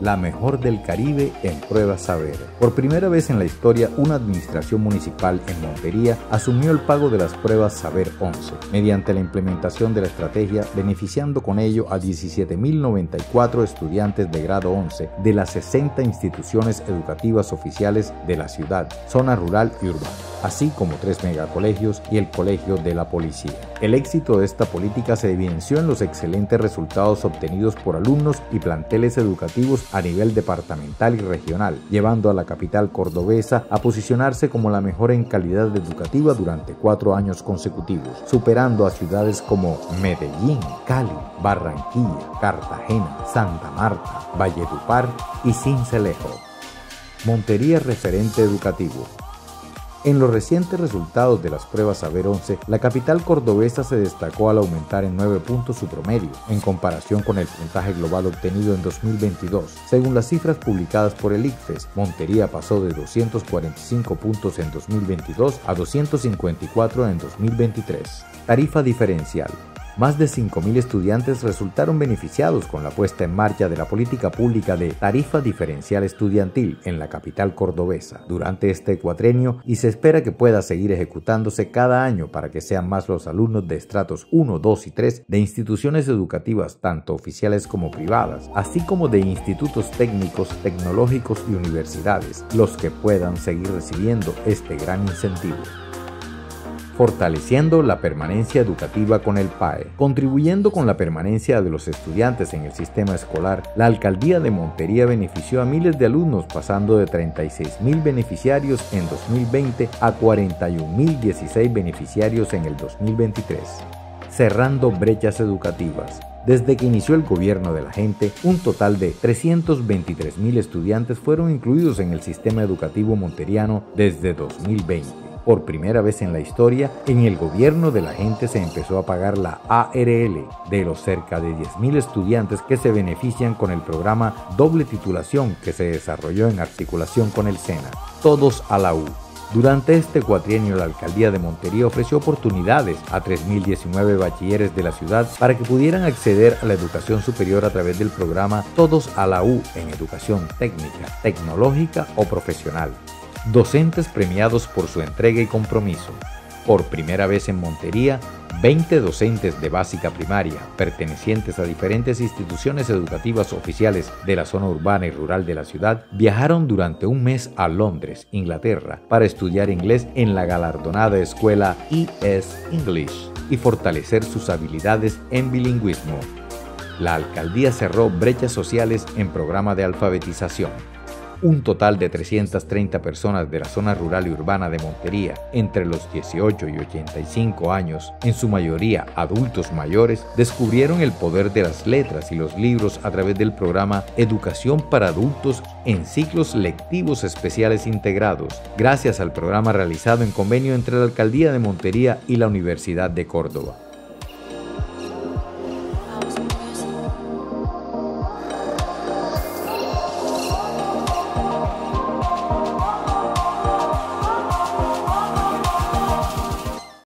La mejor del Caribe en pruebas saber. Por primera vez en la historia, una administración municipal en Montería asumió el pago de las pruebas Saber 11, mediante la implementación de la estrategia, beneficiando con ello a 17.094 estudiantes de grado 11 de las 60 instituciones educativas oficiales de la ciudad, zona rural y urbana, así como tres megacolegios y el Colegio de la Policía. El éxito de esta política se evidenció en los excelentes resultados obtenidos por alumnos y planteles a nivel departamental y regional, llevando a la capital cordobesa a posicionarse como la mejor en calidad educativa durante cuatro años consecutivos, superando a ciudades como Medellín, Cali, Barranquilla, Cartagena, Santa Marta, Valledupar y Cincelejo. Montería Referente Educativo en los recientes resultados de las pruebas Saber 11, la capital cordobesa se destacó al aumentar en 9 puntos su promedio, en comparación con el puntaje global obtenido en 2022. Según las cifras publicadas por el ICFES, Montería pasó de 245 puntos en 2022 a 254 en 2023. Tarifa diferencial. Más de 5.000 estudiantes resultaron beneficiados con la puesta en marcha de la política pública de tarifa diferencial estudiantil en la capital cordobesa durante este cuatrenio y se espera que pueda seguir ejecutándose cada año para que sean más los alumnos de estratos 1, 2 y 3 de instituciones educativas tanto oficiales como privadas, así como de institutos técnicos, tecnológicos y universidades, los que puedan seguir recibiendo este gran incentivo fortaleciendo la permanencia educativa con el PAE. Contribuyendo con la permanencia de los estudiantes en el sistema escolar, la alcaldía de Montería benefició a miles de alumnos pasando de 36 mil beneficiarios en 2020 a 41.016 beneficiarios en el 2023. Cerrando brechas educativas. Desde que inició el gobierno de la gente, un total de 323.000 estudiantes fueron incluidos en el sistema educativo monteriano desde 2020. Por primera vez en la historia, en el gobierno de la gente se empezó a pagar la ARL de los cerca de 10.000 estudiantes que se benefician con el programa Doble Titulación que se desarrolló en articulación con el SENA. Todos a la U. Durante este cuatrienio, la alcaldía de Montería ofreció oportunidades a 3.019 bachilleres de la ciudad para que pudieran acceder a la educación superior a través del programa Todos a la U en educación técnica, tecnológica o profesional docentes premiados por su entrega y compromiso. Por primera vez en Montería, 20 docentes de básica primaria, pertenecientes a diferentes instituciones educativas oficiales de la zona urbana y rural de la ciudad, viajaron durante un mes a Londres, Inglaterra, para estudiar inglés en la galardonada escuela ES English y fortalecer sus habilidades en bilingüismo. La alcaldía cerró brechas sociales en programa de alfabetización un total de 330 personas de la zona rural y urbana de Montería, entre los 18 y 85 años, en su mayoría adultos mayores, descubrieron el poder de las letras y los libros a través del programa Educación para Adultos en ciclos lectivos especiales integrados, gracias al programa realizado en convenio entre la Alcaldía de Montería y la Universidad de Córdoba.